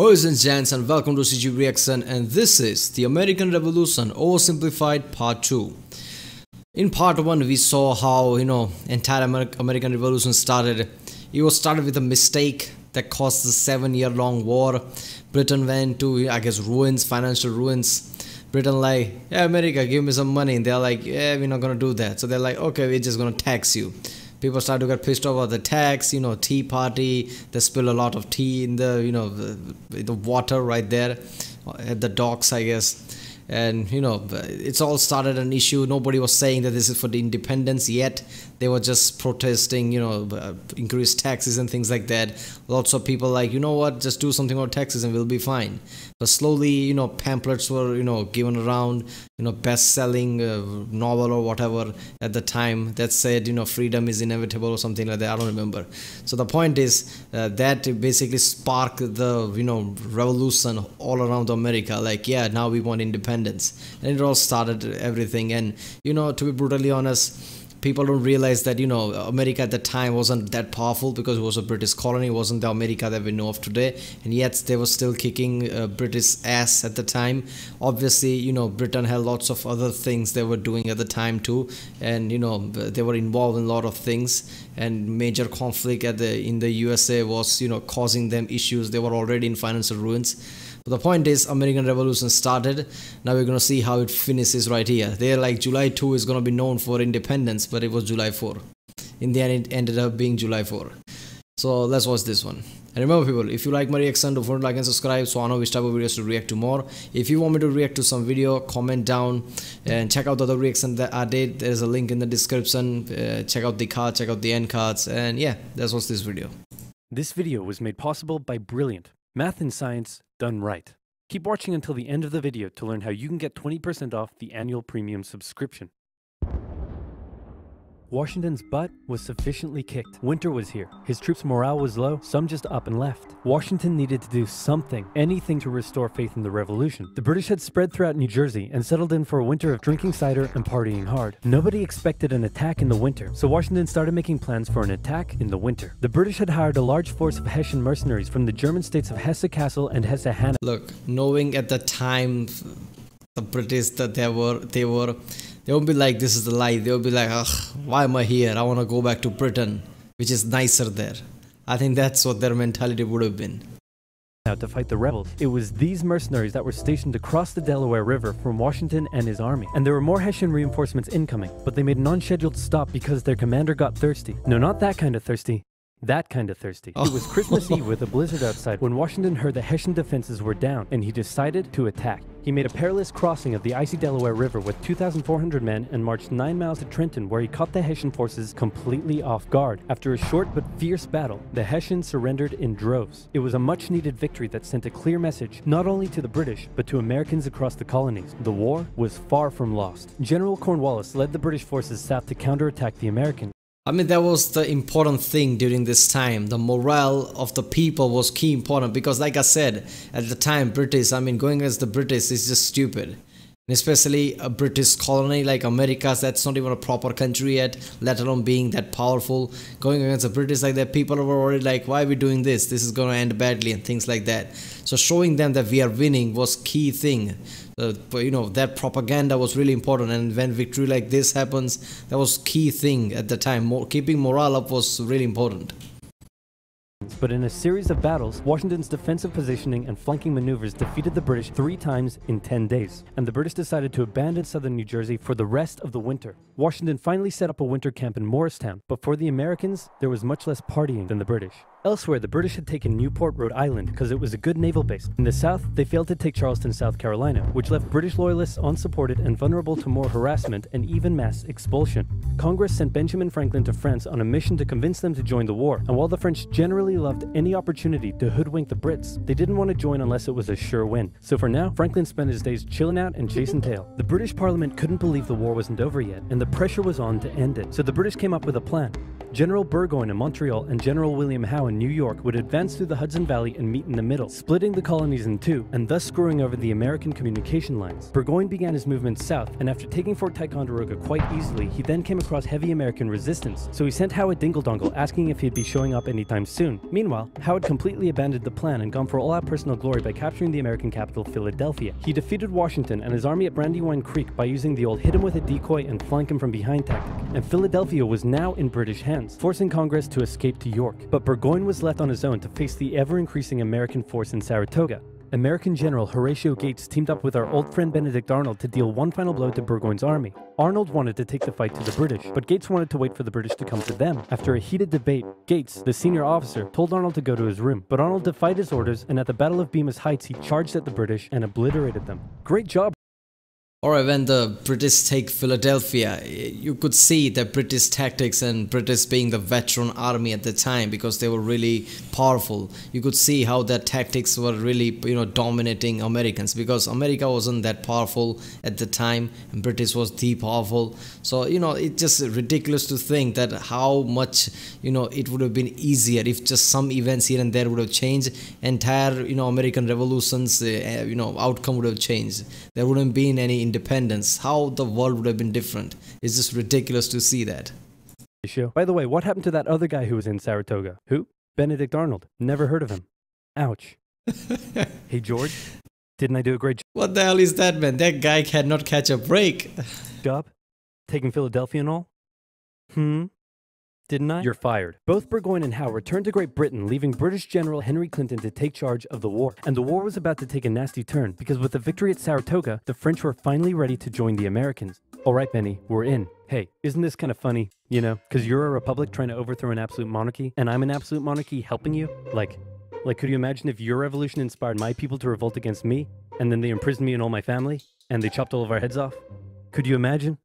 Boys and gents and welcome to CG Reaction and this is the American Revolution Oversimplified Part 2. In Part 1 we saw how you know entire Amer- American Revolution started. It was started with a mistake that caused the seven year long war. Britain went to I guess ruins, financial ruins. Britain like, yeah America give me some money and they're like, yeah we're not gonna do that. So they're like, okay we're just gonna tax you people start to get pissed off about the tax you know tea party they spill a lot of tea in the you know the, the water right there uh, at the docks i guess. And you know it's all started an issue. Nobody was saying that this is for the independence yet they were just protesting you know uh, increased taxes and things like that. Lots of people like you know what? Just do something about taxes and we'll be fine. But slowly you know pamphlets were you know given around you know best selling uh, novel or whatever at the time that said you know freedom is inevitable or something like that. I don't remember. So the point is uh, that basically sparked the you know revolution all around america. Like yeah now we want independence. And it all started everything. And you know to be brutally honest people don't realize that you know America at the time wasn't that powerful because it was a British colony, it wasn't the America that we know of today, and yet they were still kicking uh, British ass at the time. Obviously, you know Britain had lots of other things they were doing at the time too, and you know they were involved in a lot of things. And major conflict at the in the USA was you know causing them issues. They were already in financial ruins but the point is, American Revolution started. Now we're gonna see how it finishes right here. They're like July 2 is gonna be known for independence, but it was July 4. In the end, it ended up being July 4. So let's watch this one. And remember people, if you like my reaction, don't forget to like and subscribe so I know which type of videos to react to more. If you want me to react to some video, comment down and check out the other reaction that I did. There's a link in the description. Uh, check out the card, check out the end cards. And yeah, that's what's this video. This video was made possible by Brilliant, math and science done right. Keep watching until the end of the video to learn how you can get 20% off the annual premium subscription. Washington's butt was sufficiently kicked. Winter was here. His troops' morale was low, some just up and left. Washington needed to do something, anything to restore faith in the revolution. The British had spread throughout New Jersey and settled in for a winter of drinking cider and partying hard. Nobody expected an attack in the winter, so Washington started making plans for an attack in the winter. The British had hired a large force of Hessian mercenaries from the German states of Hesse-Kassel and Hesse-Hanau. Look, knowing at the time the British that they were they were they won't be like this is the life they'll be like ugh why am i here i want to go back to britain which is nicer there i think that's what their mentality would have been out to fight the rebels. It was these mercenaries that were stationed across the Delaware River from Washington and his army. And there were more Hessian reinforcements incoming, but they made an unscheduled stop because their commander got thirsty. No, not that kind of thirsty. That kind of thirsty. Oh. It was Christmas oh. Eve with a blizzard outside when Washington heard the Hessian defenses were down and he decided to attack. He made a perilous crossing of the icy Delaware River with 2,400 men and marched 9 miles to Trenton where he caught the Hessian forces completely off guard. After a short but fierce battle, the Hessians surrendered in droves. It was a much needed victory that sent a clear message not only to the British but to Americans across the colonies. The war was far from lost. General Cornwallis led the British forces south to counterattack the Americans. I mean, that was the important thing during this time. The morale of the people was key important because, like I said, at the time, British, I mean, going against the British is just stupid. And especially a British colony like America, that's not even a proper country yet, let alone being that powerful. Going against the British like that, people were already like, why are we doing this? This is going to end badly and things like that. So showing them that we are winning was key thing uh, you know that propaganda was really important. And when victory like this happens that was key thing at the time. Keeping morale up was really important but in a series of battles, Washington's defensive positioning and flanking maneuvers defeated the British three times in 10 days, and the British decided to abandon southern New Jersey for the rest of the winter. Washington finally set up a winter camp in Morristown, but for the Americans, there was much less partying than the British. Elsewhere, the British had taken Newport, Rhode Island, because it was a good naval base. In the south, they failed to take Charleston, South Carolina, which left British loyalists unsupported and vulnerable to more harassment and even mass expulsion. Congress sent Benjamin Franklin to France on a mission to convince them to join the war, and while the French generally loved any opportunity to hoodwink the Brits, they didn't want to join unless it was a sure win. So for now, Franklin spent his days chilling out and chasing tail. The British Parliament couldn't believe the war wasn't over yet, and the pressure was on to end it. So the British came up with a plan General Burgoyne in Montreal and General William Howe in New York would advance through the Hudson Valley and meet in the middle, splitting the colonies in two and thus screwing over the American communication lines. Burgoyne began his movement south, and after taking Fort Ticonderoga quite easily, he then came across heavy American resistance, so he sent Howard Dingle Dongle asking if he'd be showing up anytime soon. Meanwhile, Howard completely abandoned the plan and gone for all out personal glory by capturing the American capital, Philadelphia. He defeated Washington and his army at Brandywine Creek by using the old hit him with a decoy and flank him from behind tactic, and Philadelphia was now in British hands, forcing Congress to escape to York. But Burgoyne was left on his own to face the ever-increasing American force in Saratoga. American General Horatio Gates teamed up with our old friend Benedict Arnold to deal one final blow to Burgoyne's army. Arnold wanted to take the fight to the British, but Gates wanted to wait for the British to come to them. After a heated debate, Gates, the senior officer, told Arnold to go to his room, but Arnold defied his orders and at the Battle of Bemis Heights he charged at the British and obliterated them. Great job, or when the British take Philadelphia, you could see the British tactics and British being the veteran army at the time because they were really powerful. You could see how their tactics were really, you know, dominating Americans because America wasn't that powerful at the time and British was the powerful. So, you know, it's just ridiculous to think that how much, you know, it would have been easier if just some events here and there would have changed. Entire, you know, American revolutions, uh, you know, outcome would have changed. There wouldn't been any independence, how the world would have been different. It's just ridiculous to see that. By the way, what happened to that other guy who was in Saratoga? Who? Benedict Arnold. Never heard of him. Ouch. hey, George. Didn't I do a great job? What the hell is that, man? That guy cannot catch a break. Job? Taking Philadelphia and all? Hmm? Didn't I? You're fired. Both Burgoyne and Howe returned to Great Britain, leaving British General Henry Clinton to take charge of the war. And the war was about to take a nasty turn, because with the victory at Saratoga, the French were finally ready to join the Americans. Alright, Benny, we're in. Hey, isn't this kind of funny? You know, because you're a republic trying to overthrow an absolute monarchy, and I'm an absolute monarchy helping you? Like, like, could you imagine if your revolution inspired my people to revolt against me, and then they imprisoned me and all my family, and they chopped all of our heads off? Could you imagine?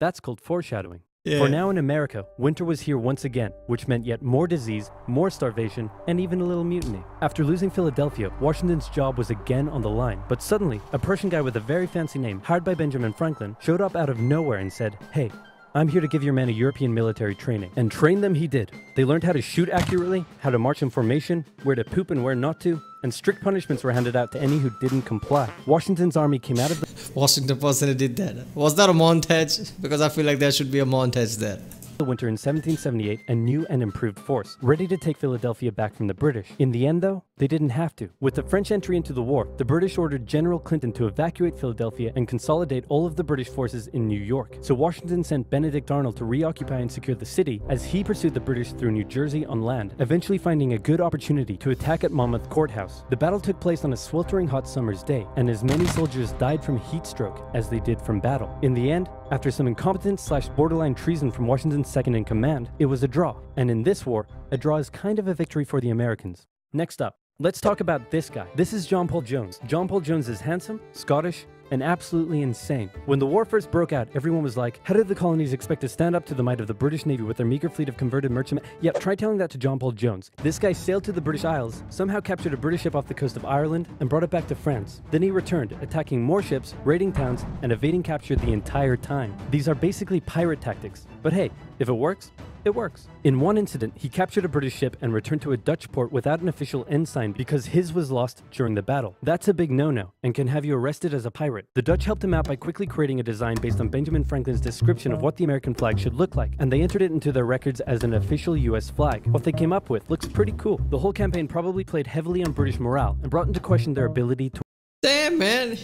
That's called foreshadowing. Yeah. For now in America, winter was here once again, which meant yet more disease, more starvation, and even a little mutiny. After losing Philadelphia, Washington's job was again on the line, but suddenly, a Prussian guy with a very fancy name, hired by Benjamin Franklin, showed up out of nowhere and said, Hey, I'm here to give your men a European military training. And train them he did. They learned how to shoot accurately, how to march in formation, where to poop and where not to, and strict punishments were handed out to any who didn't comply. Washington's army came out of the Washington personally did that. Was that a montage? Because I feel like there should be a montage there the winter in 1778 a new and improved force, ready to take Philadelphia back from the British. In the end, though, they didn't have to. With the French entry into the war, the British ordered General Clinton to evacuate Philadelphia and consolidate all of the British forces in New York. So Washington sent Benedict Arnold to reoccupy and secure the city as he pursued the British through New Jersey on land, eventually finding a good opportunity to attack at Monmouth Courthouse. The battle took place on a sweltering hot summer's day, and as many soldiers died from heat stroke as they did from battle. In the end, after some incompetence slash borderline treason from Washington's second in command, it was a draw. And in this war, a draw is kind of a victory for the Americans. Next up, let's talk about this guy. This is John Paul Jones. John Paul Jones is handsome, Scottish, and absolutely insane. When the war first broke out, everyone was like, how did the colonies expect to stand up to the might of the British Navy with their meager fleet of converted merchantmen? Yep, try telling that to John Paul Jones. This guy sailed to the British Isles, somehow captured a British ship off the coast of Ireland, and brought it back to France. Then he returned, attacking more ships, raiding towns, and evading capture the entire time. These are basically pirate tactics. But hey, if it works, it works. In one incident, he captured a British ship and returned to a Dutch port without an official ensign because his was lost during the battle. That's a big no-no and can have you arrested as a pirate. The Dutch helped him out by quickly creating a design based on Benjamin Franklin's description of what the American flag should look like, and they entered it into their records as an official US flag. What they came up with looks pretty cool. The whole campaign probably played heavily on British morale and brought into question their ability to Damn man,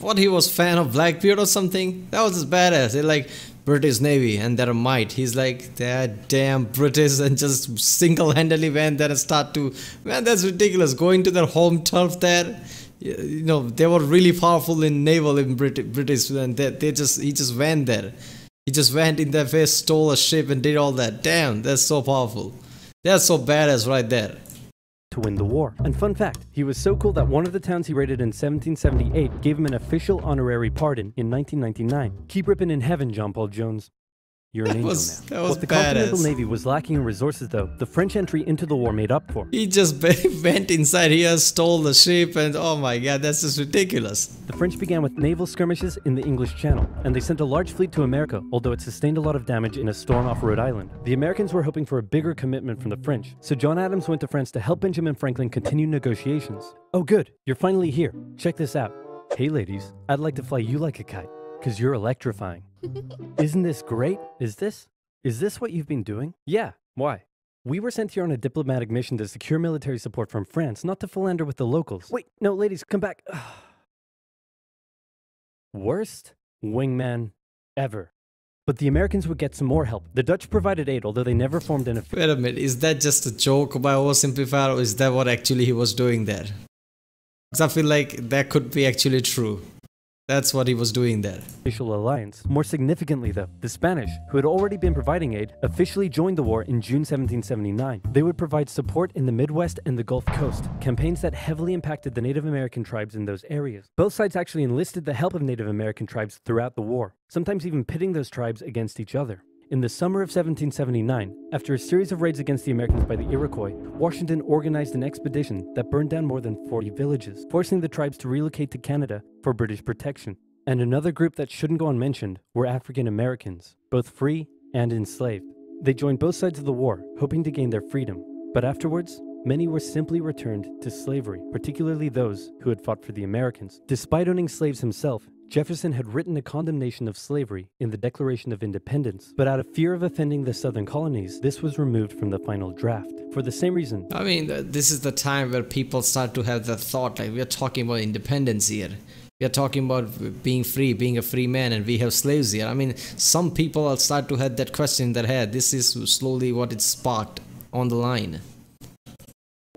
what he was fan of Blackbeard or something? That was just badass. They like British Navy and their might. He's like that damn British and just single-handedly went there and start to man. That's ridiculous. Going to their home turf there. You know they were really powerful in naval in Brit- British and they, they just he just went there. He just went in their face, stole a ship and did all that. Damn, that's so powerful. That's so badass right there to win the war. And fun fact, he was so cool that one of the towns he raided in 1778 gave him an official honorary pardon in 1999. Keep ripping in heaven, John Paul Jones. You're an angel was- now. that was what the Continental. Navy was lacking in resources, though, the French entry into the war made up for. He just went inside here, stole the ship, and oh my god, that's just ridiculous. The French began with naval skirmishes in the English Channel, and they sent a large fleet to America, although it sustained a lot of damage in a storm off Rhode Island. The Americans were hoping for a bigger commitment from the French, so John Adams went to France to help Benjamin Franklin continue negotiations. Oh, good, you're finally here. Check this out. Hey, ladies, I'd like to fly you like a kite, because you're electrifying. Isn't this great? Is this? Is this what you've been doing? Yeah, why? We were sent here on a diplomatic mission to secure military support from France, not to philander with the locals. Wait, no, ladies, come back. Worst wingman ever. But the Americans would get some more help. The Dutch provided aid, although they never formed an Wait a minute, is that just a joke by oversimplifier, or is that what actually he was doing there? Because I feel like that could be actually true. That's what he was doing there. official alliance. More significantly, though, the Spanish, who had already been providing aid, officially joined the war in June 1779. They would provide support in the Midwest and the Gulf Coast, campaigns that heavily impacted the Native American tribes in those areas. Both sides actually enlisted the help of Native American tribes throughout the war, sometimes even pitting those tribes against each other. In the summer of 1779, after a series of raids against the Americans by the Iroquois, Washington organized an expedition that burned down more than 40 villages, forcing the tribes to relocate to Canada for British protection. And another group that shouldn't go unmentioned were African Americans, both free and enslaved. They joined both sides of the war, hoping to gain their freedom. But afterwards, many were simply returned to slavery, particularly those who had fought for the Americans. Despite owning slaves himself, Jefferson had written a condemnation of slavery in the Declaration of Independence, but out of fear of offending the southern colonies, this was removed from the final draft. For the same reason, I mean, this is the time where people start to have the thought like we are talking about independence here. We are talking about being free, being a free man, and we have slaves here. I mean, some people will start to have that question in their head. This is slowly what it sparked on the line.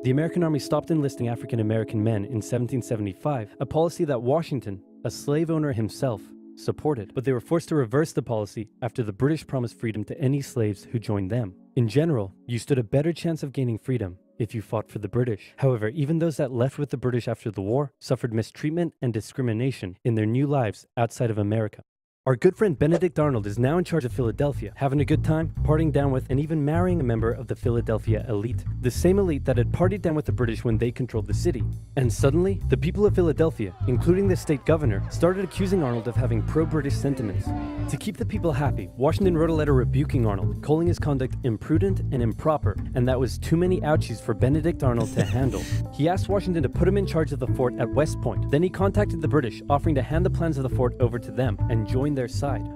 The American Army stopped enlisting African American men in 1775, a policy that Washington, a slave owner himself, supported, but they were forced to reverse the policy after the British promised freedom to any slaves who joined them. In general, you stood a better chance of gaining freedom if you fought for the British. However, even those that left with the British after the war suffered mistreatment and discrimination in their new lives outside of America. Our good friend Benedict Arnold is now in charge of Philadelphia, having a good time, partying down with, and even marrying a member of the Philadelphia elite. The same elite that had partied down with the British when they controlled the city. And suddenly, the people of Philadelphia, including the state governor, started accusing Arnold of having pro British sentiments. To keep the people happy, Washington wrote a letter rebuking Arnold, calling his conduct imprudent and improper, and that was too many ouchies for Benedict Arnold to handle. He asked Washington to put him in charge of the fort at West Point. Then he contacted the British, offering to hand the plans of the fort over to them and join their side.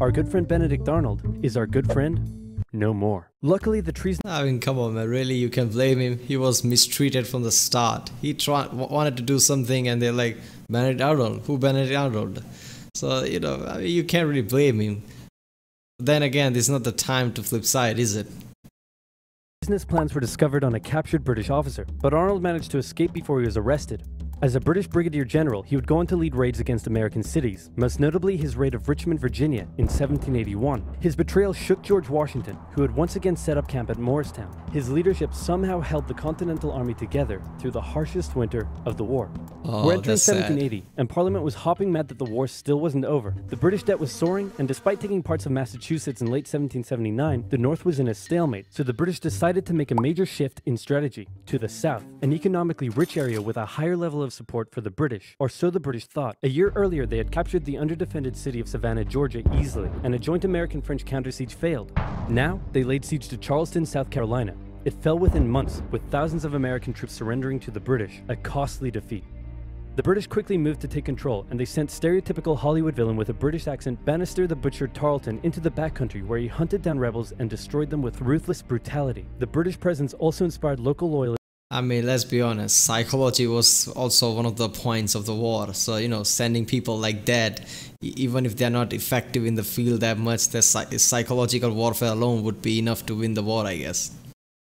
Our good friend Benedict Arnold is our good friend no more. Luckily, the treason I mean, come on, man. Really, you can blame him. He was mistreated from the start. He tried, wanted to do something, and they're like, Benedict Arnold. Who Benedict Arnold? So you know, I mean, you can't really blame him. Then again, this is not the time to flip side, is it? business plans were discovered on a captured British officer, but Arnold managed to escape before he was arrested. As a British brigadier general, he would go on to lead raids against American cities, most notably his raid of Richmond, Virginia in 1781. His betrayal shook George Washington, who had once again set up camp at Morristown. His leadership somehow held the Continental Army together through the harshest winter of the war. Oh, We're entering that's sad. 1780, and Parliament was hopping mad that the war still wasn't over. The British debt was soaring, and despite taking parts of Massachusetts in late 1779, the North was in a stalemate. So the British decided to make a major shift in strategy to the South, an economically rich area with a higher level of support for the British, or so the British thought. A year earlier, they had captured the underdefended city of Savannah, Georgia easily, and a joint American French counter siege failed. Now, they laid siege to Charleston, South Carolina. It fell within months, with thousands of American troops surrendering to the British, a costly defeat. The British quickly moved to take control, and they sent stereotypical Hollywood villain with a British accent Banastre the Butcher Tarleton into the backcountry where he hunted down rebels and destroyed them with ruthless brutality. The British presence also inspired local loyalists. I mean, let's be honest, psychology was also one of the points of the war. So, you know, sending people like that, even if they're not effective in the field that much, their psychological warfare alone would be enough to win the war, I guess.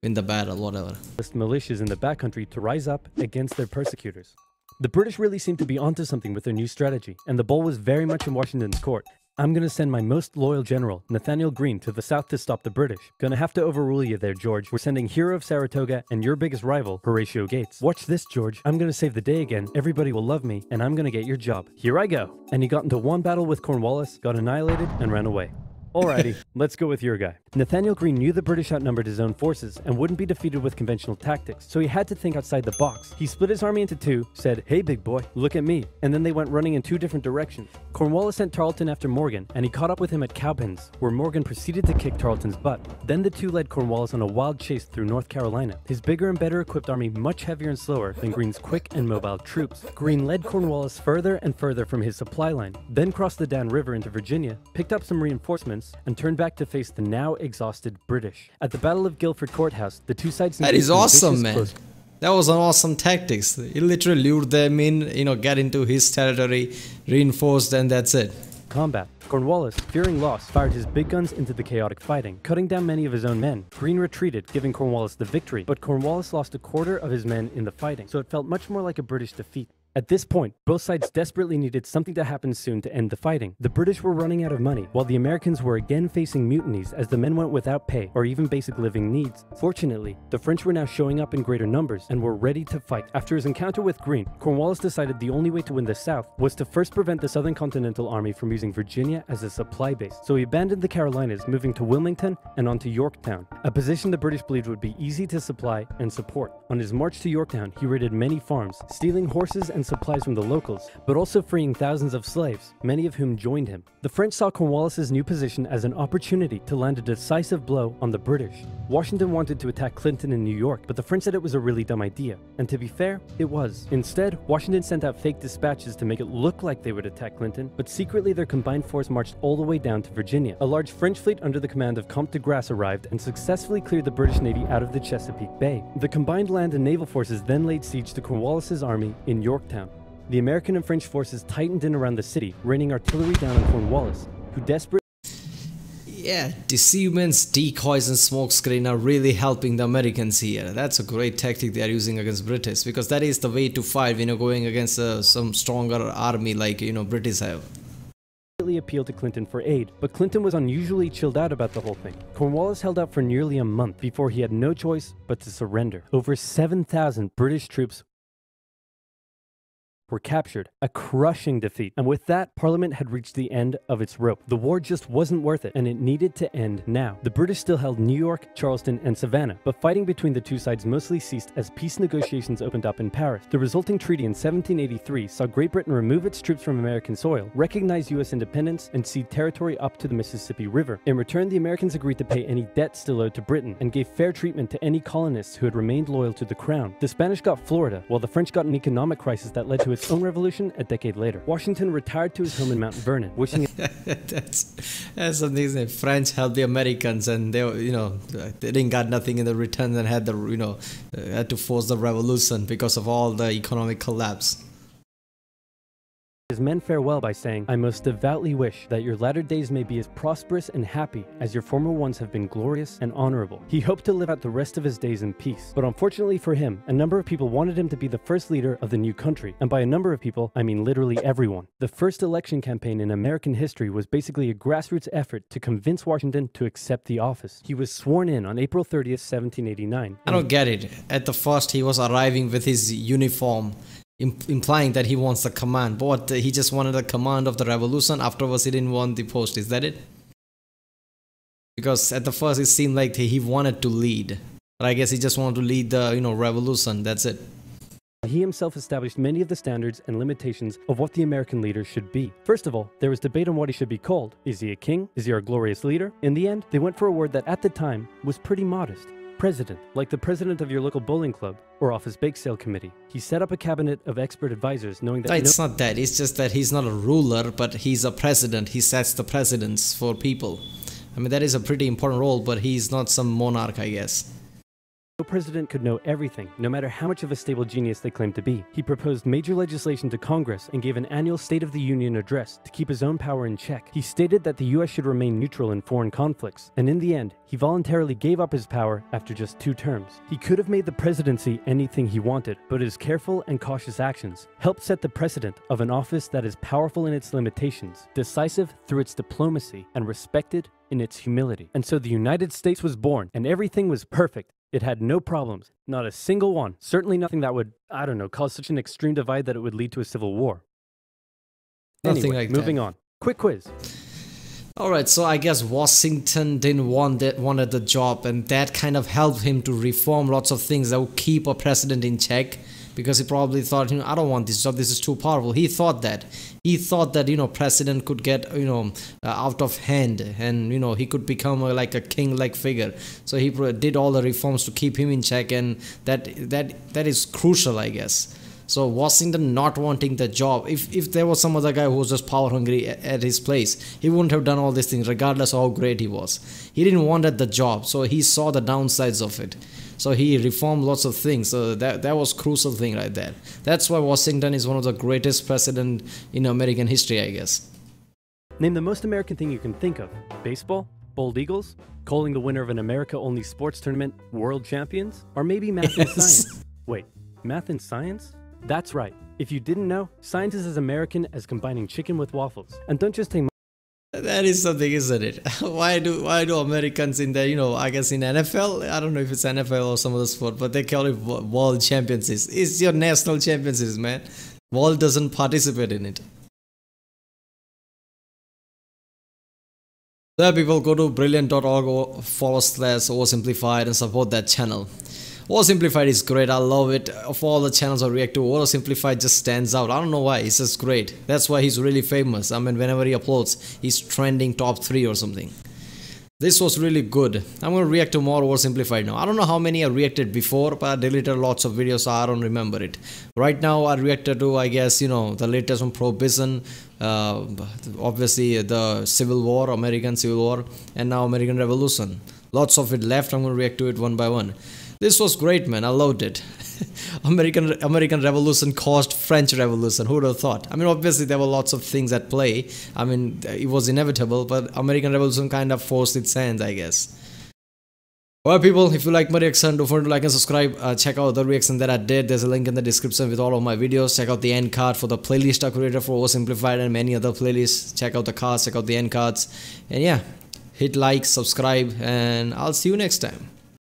Win the battle, whatever. militias in the backcountry to rise up against their persecutors. The British really seemed to be onto something with their new strategy, and the ball was very much in Washington's court. I'm gonna send my most loyal general, Nathaniel Greene, to the south to stop the British. Gonna have to overrule you there, George. We're sending Hero of Saratoga and your biggest rival, Horatio Gates. Watch this, George. I'm gonna save the day again. Everybody will love me, and I'm gonna get your job. Here I go. And he got into one battle with Cornwallis, got annihilated, and ran away. Alrighty, let's go with your guy. Nathaniel Greene knew the British outnumbered his own forces and wouldn't be defeated with conventional tactics, so he had to think outside the box. He split his army into two, said, Hey big boy, look at me, and then they went running in two different directions. Cornwallis sent Tarleton after Morgan, and he caught up with him at Cowpens, where Morgan proceeded to kick Tarleton's butt. Then the two led Cornwallis on a wild chase through North Carolina, his bigger and better equipped army much heavier and slower than Greene's quick and mobile troops. Greene led Cornwallis further and further from his supply line, then crossed the Dan River into Virginia, picked up some reinforcements, and turned back to face the now exhausted British. At the Battle of Guilford Courthouse, the two sides That is awesome, man. close That was an awesome tactics. He literally lured them in, you know, get into his territory, reinforced, and that's it. combat. Cornwallis, fearing loss, fired his big guns into the chaotic fighting, cutting down many of his own men. Greene retreated, giving Cornwallis the victory, but Cornwallis lost a quarter of his men in the fighting, so it felt much more like a British defeat. At this point, both sides desperately needed something to happen soon to end the fighting. The British were running out of money, while the Americans were again facing mutinies as the men went without pay or even basic living needs. Fortunately, the French were now showing up in greater numbers and were ready to fight. After his encounter with Greene, Cornwallis decided the only way to win the South was to first prevent the Southern Continental Army from using Virginia as a supply base. So he abandoned the Carolinas, moving to Wilmington and on to Yorktown, a position the British believed would be easy to supply and support. On his march to Yorktown, he raided many farms, stealing horses and supplies from the locals, but also freeing thousands of slaves, many of whom joined him. The French saw Cornwallis's new position as an opportunity to land a decisive blow on the British. Washington wanted to attack Clinton in New York, but the French said it was a really dumb idea. And to be fair, it was. Instead, Washington sent out fake dispatches to make it look like they would attack Clinton, but secretly their combined force marched all the way down to Virginia. A large French fleet under the command of Comte de Grasse arrived and successfully cleared the British Navy out of the Chesapeake Bay. The combined land and naval forces then laid siege to Cornwallis's army in Yorktown. The American and French forces tightened in around the city, raining artillery down on Cornwallis, who desperately Yeah, deceivements, decoys, and smokescreen are really helping the Americans here. That's a great tactic they are using against British because that is the way to fight. when You know, going against uh, some stronger army like you know British have. appealed to Clinton for aid, but Clinton was unusually chilled out about the whole thing. Cornwallis held out for nearly a month before he had no choice but to surrender. Over 7,000 British troops were captured, a crushing defeat. And with that, Parliament had reached the end of its rope. The war just wasn't worth it, and it needed to end now. The British still held New York, Charleston, and Savannah, but fighting between the two sides mostly ceased as peace negotiations opened up in Paris. The resulting treaty in 1783 saw Great Britain remove its troops from American soil, recognize U.S. independence, and cede territory up to the Mississippi River. In return, the Americans agreed to pay any debt still owed to Britain and gave fair treatment to any colonists who had remained loyal to the crown. The Spanish got Florida, while the French got an economic crisis that led to its own revolution a decade later. Washington retired to his home in Mount Vernon, wishing that's that's amazing. French helped the Americans, and they you know they didn't got nothing in the return and had the you know uh, had to force the revolution because of all the economic collapse. His men farewell by saying, I most devoutly wish that your latter days may be as prosperous and happy as your former ones have been glorious and honorable. He hoped to live out the rest of his days in peace. But unfortunately for him, a number of people wanted him to be the first leader of the new country. And by a number of people, I mean literally everyone. The first election campaign in American history was basically a grassroots effort to convince Washington to accept the office. He was sworn in on April 30th, 1789. I don't get it. At the first, he was arriving with his uniform, im- implying that he wants the command. But uh, he just wanted the command of the revolution. Afterwards, he didn't want the post. Is that it? Because at the first, it seemed like he wanted to lead, but I guess he just wanted to lead the you know revolution. That's it. He himself established many of the standards and limitations of what the American leader should be. First of all, there was debate on what he should be called. Is he a king? Is he our glorious leader? In the end, they went for a word that at the time was pretty modest. President, like the president of your local bowling club or office bake sale committee. He set up a cabinet of expert advisors knowing that No, no- it's not that. It's just that he's not a ruler, but he's a president. He sets the precedents for people. I mean, that is a pretty important role, but he's not some monarch, I guess. No president could know everything, no matter how much of a stable genius they claimed to be. He proposed major legislation to Congress and gave an annual State of the Union address to keep his own power in check. He stated that the US should remain neutral in foreign conflicts, and in the end, he voluntarily gave up his power after just two terms. He could have made the presidency anything he wanted, but his careful and cautious actions helped set the precedent of an office that is powerful in its limitations, decisive through its diplomacy, and respected in its humility. And so the United States was born, and everything was perfect. It had no problems, not a single one. Certainly nothing that would, I don't know, cause such an extreme divide that it would lead to a civil war. Nothing Anyway, like that. moving on. Quick quiz. All right, so I guess Washington didn't want that wanted the job, and that kind of helped him to reform lots of things that would keep a president in check. Because he probably thought, you know, I don't want this job. This is too powerful. He thought that. He thought that you know, president could get you know uh, out of hand, and you know he could become a, like a king-like figure. So he did all the reforms to keep him in check, and that that that is crucial, I guess. So Washington not wanting the job, if if there was some other guy who was just power hungry at his place, he wouldn't have done all these things, regardless of how great he was. He didn't want the job, so he saw the downsides of it. So he reformed lots of things. So that that was crucial thing right there. That's why Washington is one of the greatest president in American history, I guess. Name the most American thing you can think of. Baseball? Bold Eagles? Calling the winner of an America-only sports tournament world champions? Or maybe math yes. and science? Wait, math and science? That's right. If you didn't know, science is as American as combining chicken with waffles. And don't just take that is something, isn't it? why do why do Americans in the you know I guess in NFL I don't know if it's NFL or some other sport, but they call it world championships. It's your national championships, man. World doesn't participate in it. There, people go to brilliant.org forward slash oversimplified and support that channel. Oversimplified is great. I love it. Of all the channels I react to, Oversimplified just stands out. I don't know why. It's just great. That's why he's really famous. I mean, whenever he uploads, he's trending top three or something. This was really good. I'm gonna react to more oversimplified now. I don't know how many I reacted before, but I deleted lots of videos, so I don't remember it. Right now, I reacted to, I guess, you know, the latest one, Prohibition, uh, obviously the Civil War, American Civil War, and now American Revolution. Lots of it left. I'm gonna react to it one by one. This was great, man. I loved it. American American Revolution caused French Revolution. Who would have thought? I mean, obviously there were lots of things at play. I mean, it was inevitable, but American Revolution kind of forced its hand, I guess. Well, people, if you like my reaction, don't forget to like and subscribe. Uh, check out the reaction that I did. There's a link in the description with all of my videos. Check out the end card for the playlist I created for Oversimplified and many other playlists. Check out the cards, check out the end cards. And yeah, hit like, subscribe, and I'll see you next time.